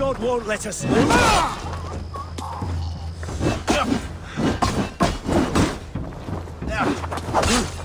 God won't let us... Thank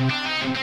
Música